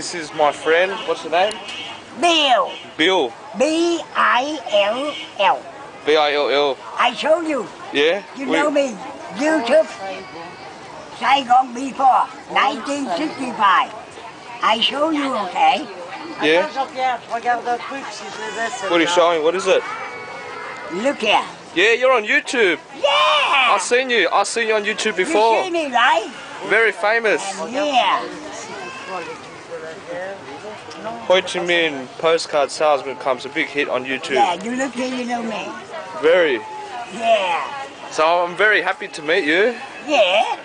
This is my friend. What's your name? Bill. Bill. B I L L. B I L L. I show you. Yeah. You We- know me. YouTube. Saigon before 1965. I show you, okay? Yeah. Jean-Pierre, je regarde un truc si je les ai. What are you showing? What is it? Look here. Yeah, you're on YouTube. Yeah. I've seen you. I've seen you on YouTube You before. see me, right? Very famous. Yeah. Ho Chi Minh postcard salesman comes a big hit on YouTube. Yeah, you look here, you know me. Very. Yeah. So I'm very happy to meet you. Yeah.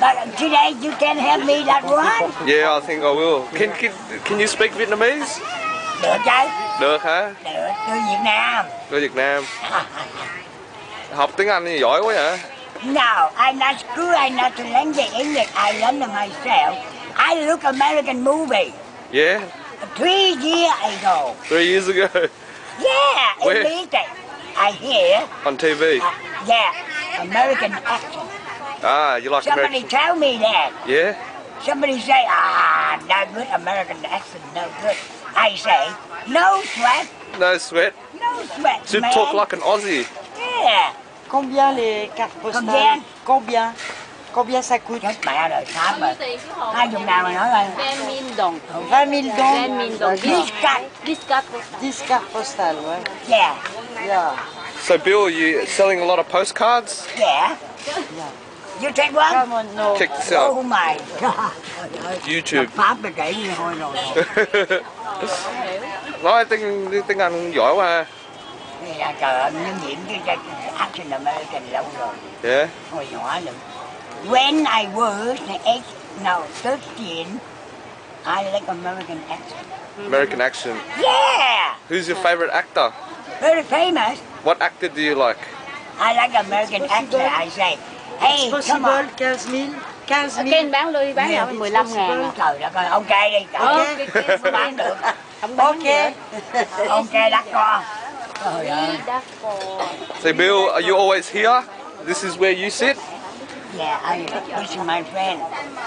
But today you can help me that one. Yeah, I think I will. Can can, can you speak Vietnamese? Được chứ? Được hả? Được, tôi Việt Nam. Người Việt Nam. Học tiếng Anh thì giỏi quá vậy. No, I'm not school, I'm not to learn the English, I learn myself. I look American movie Yeah. three years ago. Three years ago Yeah, Where? English. I hear, on TV. uh, yeah, American accent. Ah, you like Somebody American? tell me that. Yeah. Somebody say, ah, no good American accent, no good. I say, no sweat, No sweat. no sweat, Should man. talk like an Aussie. Yeah. Combien les cartes postales Combien Combien Combien ça coûte Chết mẹ rồi, Pháp rồi. Hai chục nào mày nói coi. 20 000 đồng 20 000 dong 20 000 đồng D'accord. Discard 10 cartes postales, ouais. Yeah, Yeah. So Bill, you selling a lot of postcards? yeah. You take one? Come on, no. Check this out. Oh my God. YouTube. Pháp là kỹ như hồi rồi. Nói tiếng tiếng Anh giỏi quá ha. Thì là trời ơi, nó nhiễm cái cái action American lâu rồi. Yeah. Hồi nhỏ nữa. When I was eight, no, 13, I like American accent. American action. Yeah! Who's your favorite actor? Very famous. What actor do you like? I like American accent. I say, hey, come on. 15 000 15 000 Ken bán lui bán Yeah, 15 ngàn. Trời đất ơi, ok đi. Ờ, Ok, không bán được. không bán Ok. Ok, đắt con. Trời ơi. nữa. So Bill, are you always here? This is where you sit? Yeah, I, this is my friend.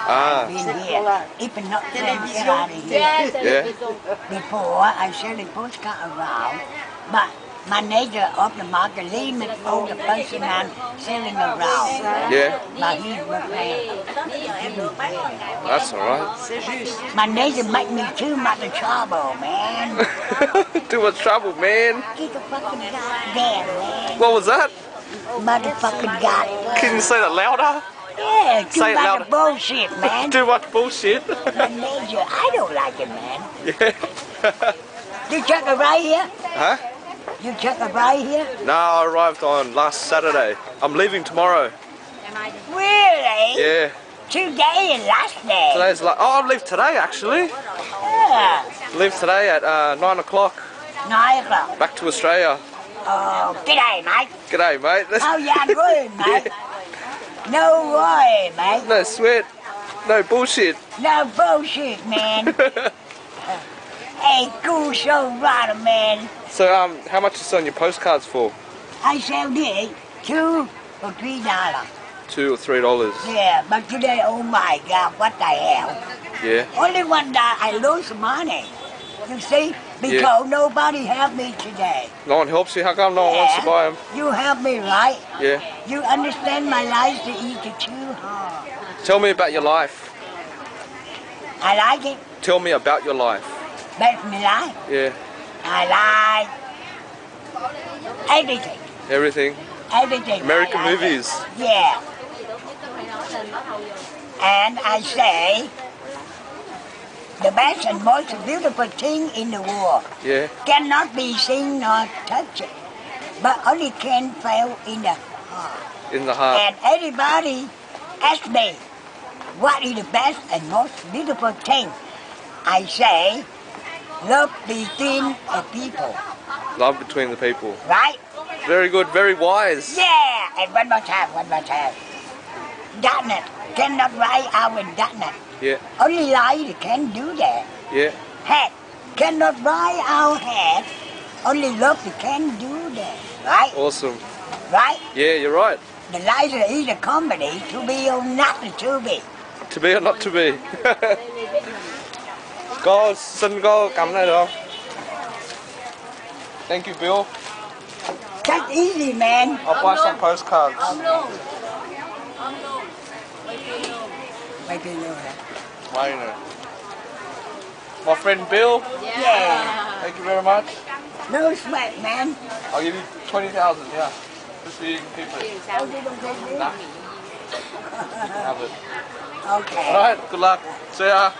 Ah. Been here. Even not friend, get out of here. Yeah, television. Before, I selling postcard around, but manager of the market limit all the person I'm selling around. Yeah. But he's my friend. That's alright. My neighbor Manager make me too much trouble, man. Too much trouble, man. Get the fucking goddamn, man. What was that? Motherfucking goddamn. Can you say that louder? Yeah, too Say it much louder. bullshit, man. Too much bullshit. Manager, I don't like it, man. yeah. You check it right here? huh? You check it right here? No, I arrived on last Saturday. I'm leaving tomorrow. Really? Yeah. Today and last day. Today's like, oh, I leave today actually. Yeah. Leave today at uh, nine o'clock. Nine o'clock. Back to Australia. Oh, g'day, mate. G'day, mate. How you doing, mate? No worry, mate. No sweat. No bullshit. No bullshit, man. hey, cool show rider, man. so, um, how much you selling your postcards for? I sell this two or three dollars. Two or three dollars. Yeah, but today, oh my God, what the hell? Yeah. Only one day I lose money. You see? Because nobody helped me today. No one helps you. How come no one wants to buy them? You help me, right? Yeah. You understand my life to eat it too hard. Tell me about your life. I like it. Tell me about your life. That's my life. Yeah. I like everything. Everything. Everything. American like it. movies. Yeah. And I say the best and most beautiful thing in the world Yeah. cannot be seen nor touched, but only can feel in the heart. In the heart. And everybody ask me, what is the best and most beautiful thing? I say, love between the people, Love between the people. right? Very good. Very wise. Yeah, and one more time, one more time. Darkness cannot write our in darkness. Yeah. Only light can do that. Yeah. Head cannot write our head. Only love can do that. Right? Awesome. Right? Yeah, you're right. The light is a comedy to be or not to be. To be or not to be. Có xin có cầm này được không? Thank you Bill. That's easy, man. I'll buy some postcards. Mày tin đâu hả? Why you know? My friend Bill, Yeah. thank you very much. No sweat, man. I'll give you 20,000, yeah. Just so you can keep it. Tiền sao? Oh, you don't get this? Nah. Have it. Okay. Alright, good luck. See ya.